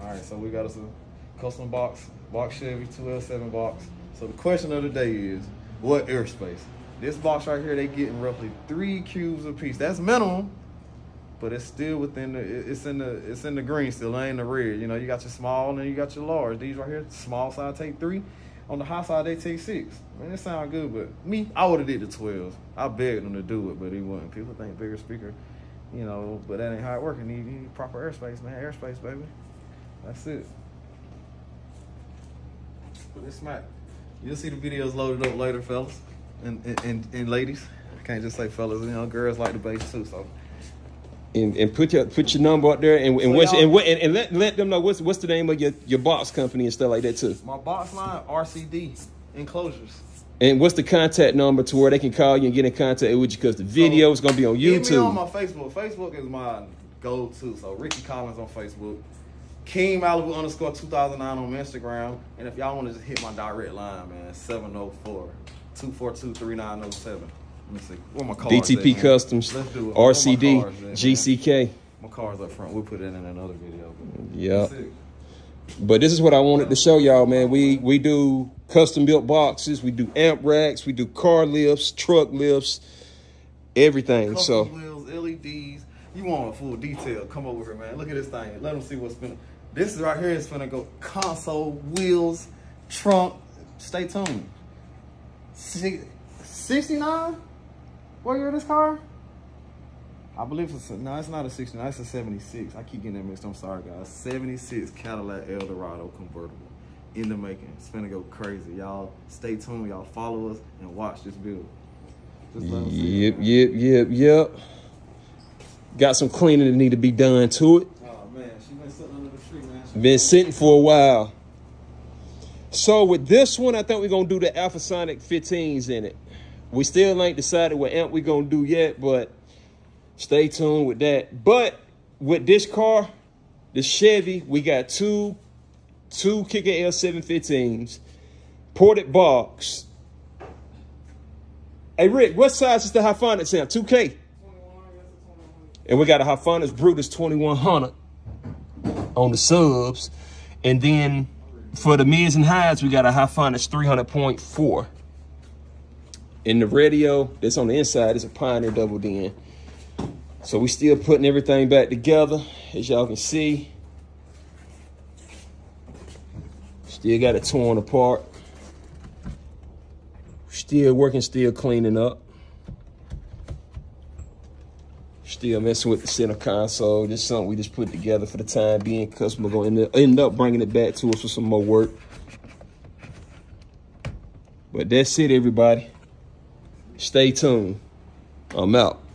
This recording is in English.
All right, so we got us a custom box, box Chevy 2L7 box. So the question of the day is, what airspace? This box right here, they getting roughly three cubes a piece. That's minimum, but it's still within the, it's in the, it's in the green still, ain't the red. You know, you got your small and you got your large. These right here, small side take three. On the high side, they take six. Man, it sound good, but me, I would have did the 12. I begged them to do it, but he wouldn't. People think bigger speaker, you know, but that ain't how it works. You need, you need proper airspace, man. Airspace, baby. That's it. But it's smack. You'll see the videos loaded up later, fellas and, and, and ladies. I can't just say fellas, you know, girls like the bass too, so. And, and put your put your number out there and and, So what's, and, what, and, and let let them know what's what's the name of your, your box company and stuff like that too. My box line, RCD, enclosures. And what's the contact number to where they can call you and get in contact with you because the video is gonna be on Hit me on YouTube. my Facebook. Facebook is my go-to. So Ricky Collins on Facebook. King Malibu underscore 2009 on Instagram. And if y'all want to just hit my direct line, man, 704 242 3907. Let me see. Where my cards DTP at. Customs, Let's do it. Where my RCD, at. GCK. My car's up front. We'll put it in another video. Yeah. But this is what I wanted to show y'all, man. We we do custom built boxes, we do amp racks, we do car lifts, truck lifts, everything. Custom So wheels, LEDs. You want a full detail? Come over here, man. Look at this thing. Let them see what's finna. This is right here is finna go console, wheels, trunk. Stay tuned. 69? What year this car? I believe it's a, no, it's not a 69. It's a 76. I keep getting that mixed. I'm sorry, guys. 76 Cadillac Eldorado convertible in the making. It's gonna go crazy. Y'all stay tuned. Y'all follow us and watch this build. Yep, yep, yep, yep. Got some cleaning that need to be done to it. Oh man, she been sitting under the tree, man. She Been sitting for a while. So with this one, I think we're gonna do the Alphasonik 15s in it. We still ain't decided what amp we gonna do yet, but stay tuned with that. But with this car, the Chevy, we got two two Kicker L715s, ported box. Hey Rick, what size is the Hifonics amp? 2K. And we got a Hifonics Brutus 2100 on the subs. And then for the mids and highs, we got a high Hifonics 300.4. In the radio, that's on the inside, is a Pioneer double din. So we still putting everything back together, as y'all can see. Still got it torn apart. Still working, still cleaning up. Still messing with the center console. Just something we just put together for the time being. Customer gonna end up, end up bringing it back to us for some more work. But that's it, everybody. Stay tuned. I'm out.